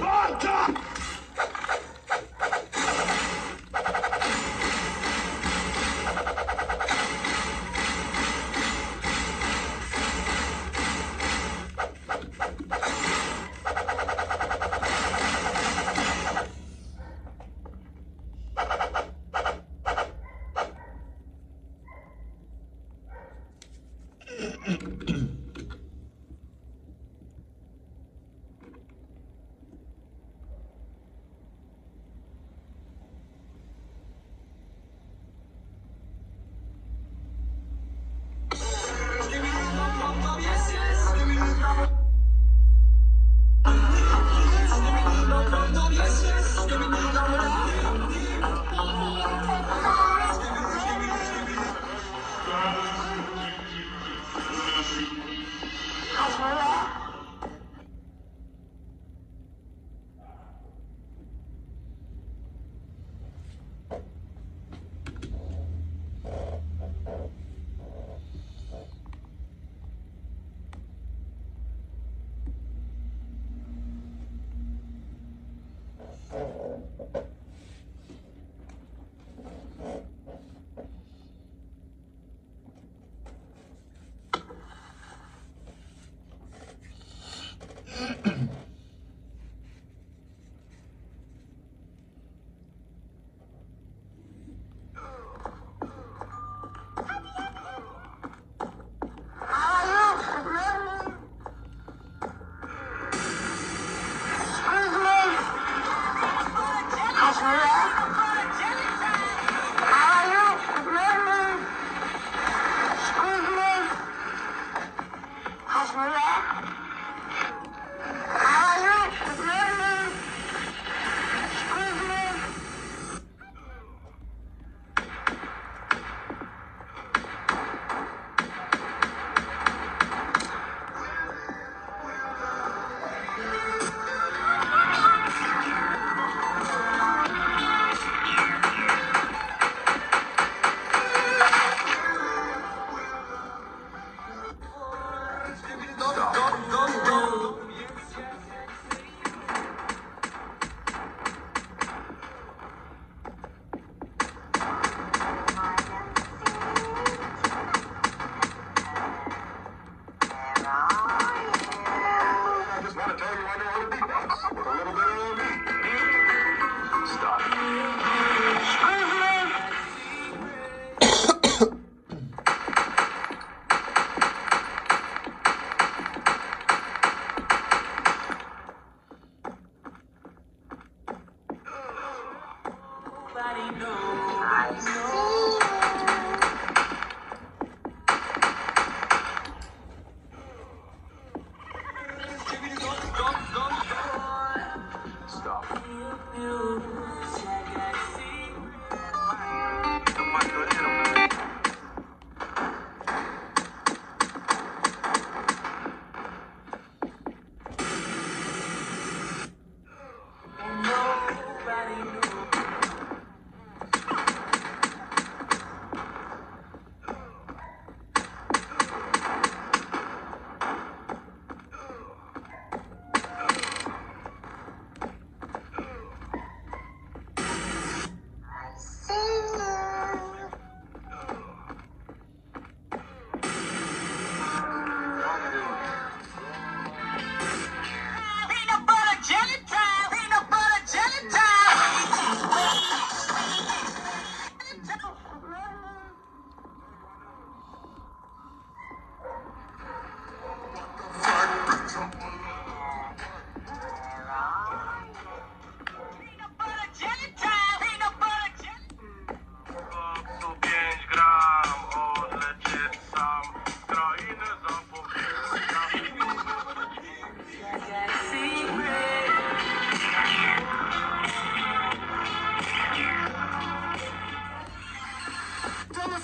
Vater!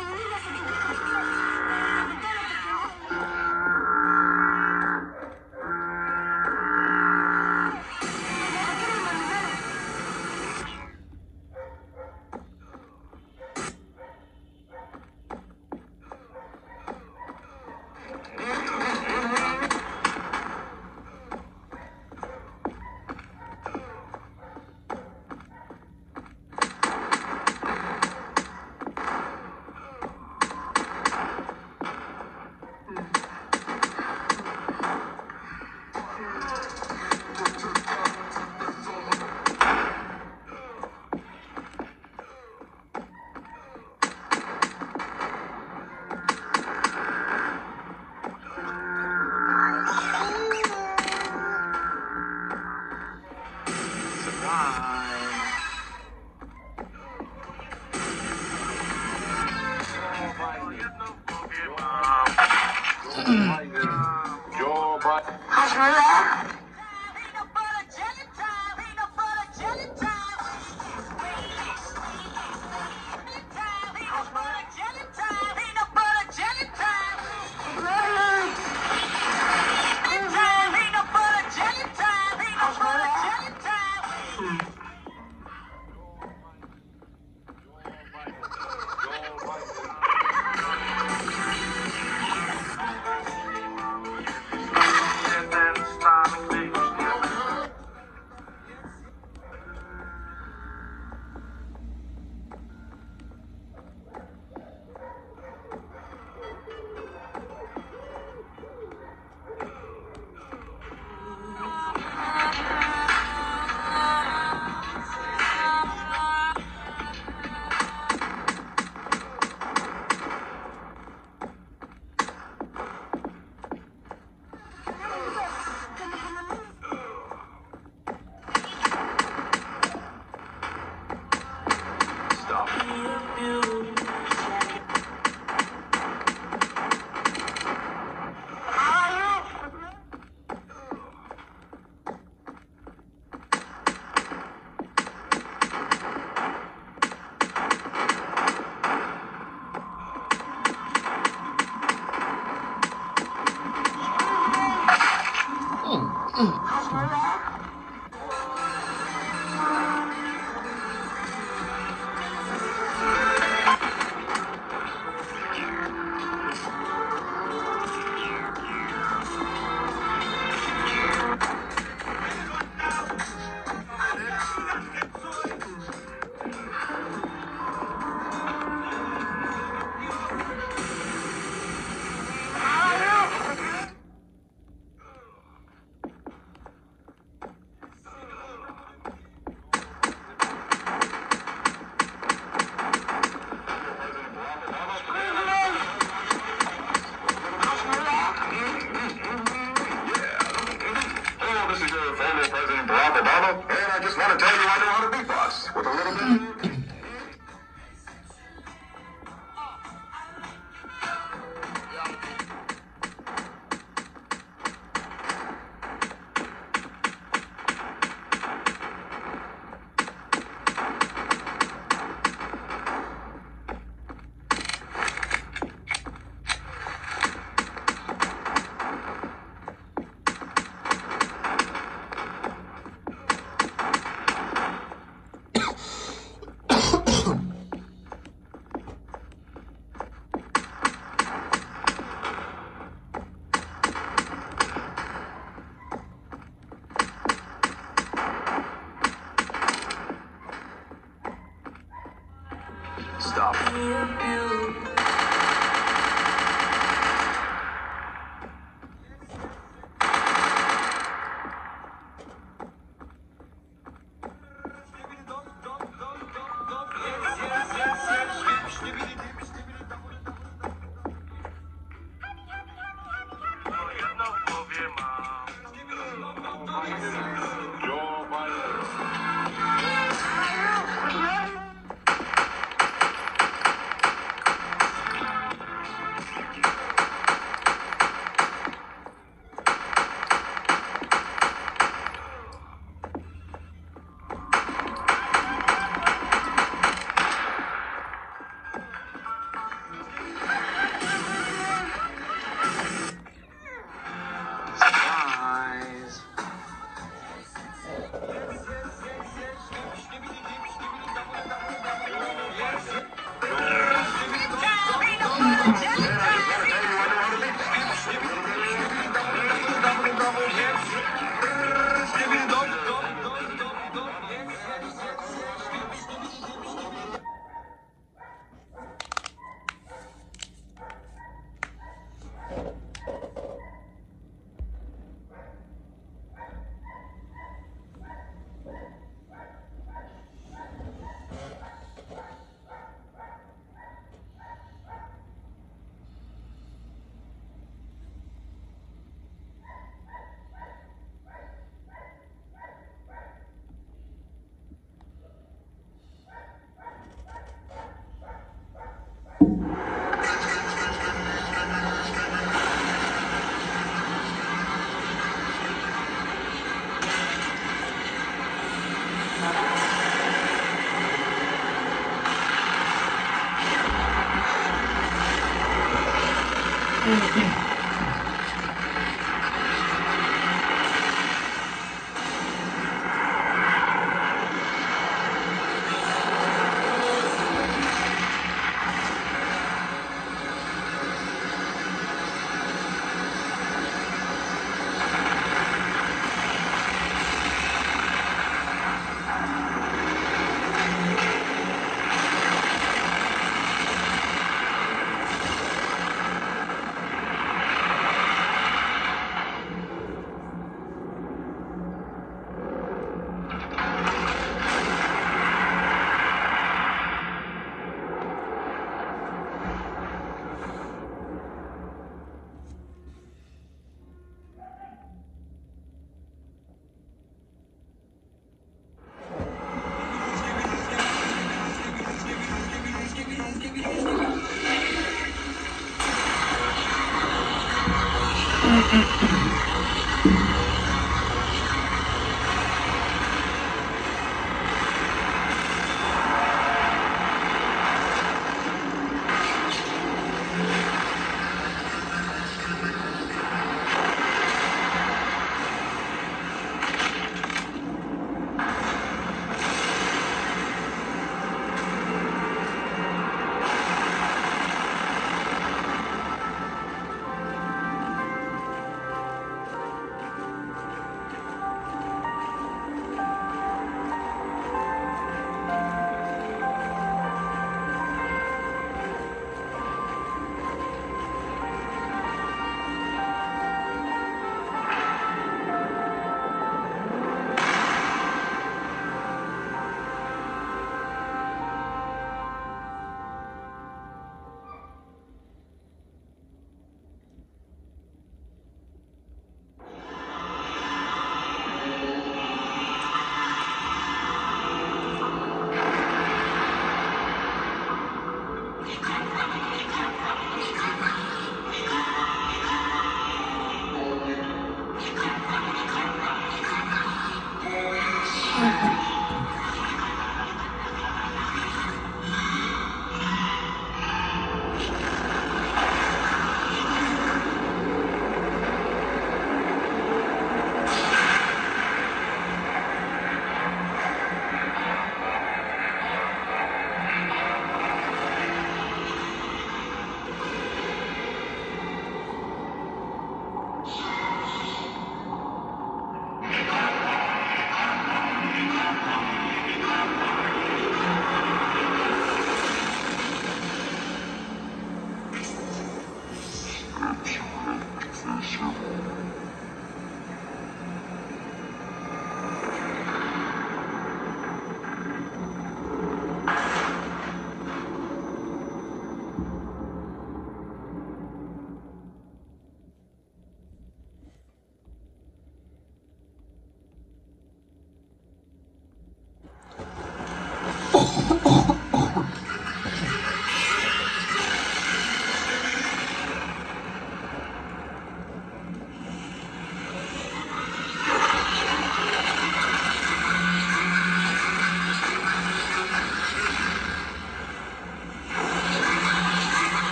Ah, Joe Biden.